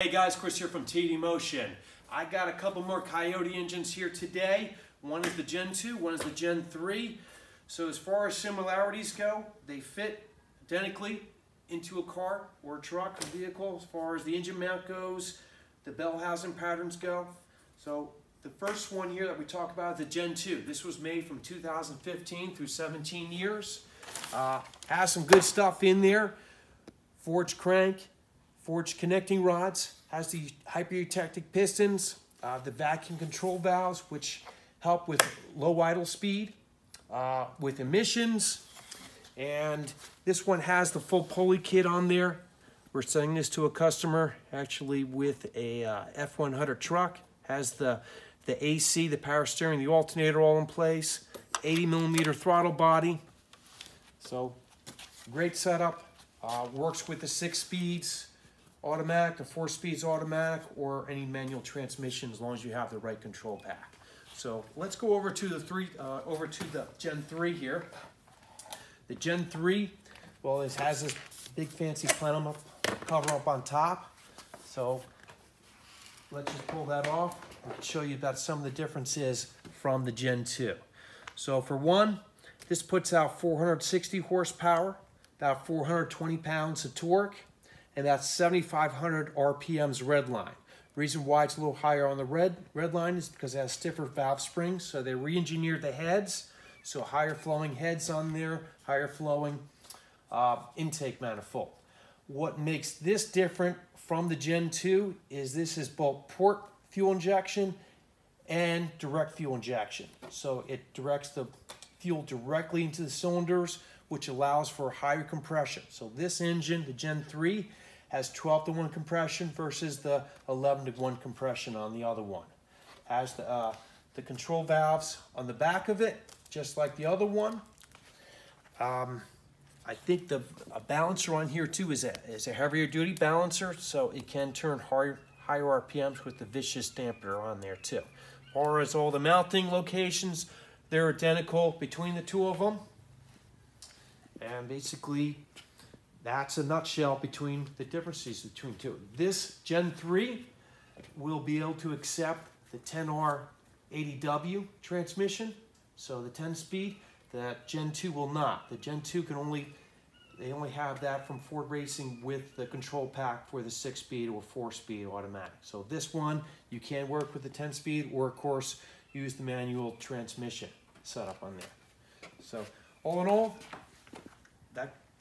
Hey guys, Chris here from TD Motion. I got a couple more Coyote engines here today. One is the Gen 2, one is the Gen 3. So as far as similarities go, they fit identically into a car or a truck or vehicle as far as the engine mount goes, the bell housing patterns go. So the first one here that we talk about is the Gen 2. This was made from 2015 through 17 years. Uh, has some good stuff in there. Forged crank, forged connecting rods, has the hypereutectic pistons, uh, the vacuum control valves, which help with low idle speed, uh, with emissions, and this one has the full pulley kit on there. We're selling this to a customer actually with a uh, F100 truck. Has the, the AC, the power steering, the alternator all in place. 80 millimeter throttle body. So great setup. Uh, works with the six speeds automatic, the four speeds automatic, or any manual transmission as long as you have the right control pack. So let's go over to the three, uh, over to the Gen 3 here. The Gen 3, well, it has this big fancy plenum up, cover up on top. So let's just pull that off. I'll show you about some of the differences from the Gen 2. So for one, this puts out 460 horsepower, about 420 pounds of torque, and that's 7,500 RPMs red line. Reason why it's a little higher on the red red line is because it has stiffer valve springs, so they re-engineered the heads, so higher flowing heads on there, higher flowing uh, intake manifold. What makes this different from the Gen 2 is this is both port fuel injection and direct fuel injection. So it directs the fuel directly into the cylinders, which allows for higher compression. So this engine, the Gen 3, has 12 to 1 compression versus the 11 to 1 compression on the other one. Has the, uh, the control valves on the back of it, just like the other one. Um, I think the balancer on here too is a, is a heavier duty balancer, so it can turn higher, higher RPMs with the viscous dampener on there too. As far as all the mounting locations, they're identical between the two of them. And basically, that's a nutshell between the differences between two. This Gen 3 will be able to accept the 10R 80W transmission, so the 10 speed. That Gen 2 will not. The Gen 2 can only, they only have that from Ford Racing with the control pack for the six speed or four speed automatic. So this one, you can work with the 10 speed or of course use the manual transmission setup on there. So all in all, that